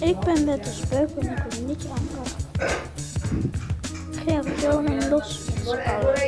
Ik ben met de speuk en ik wil niet aanpakken. Ik ga zo een los met.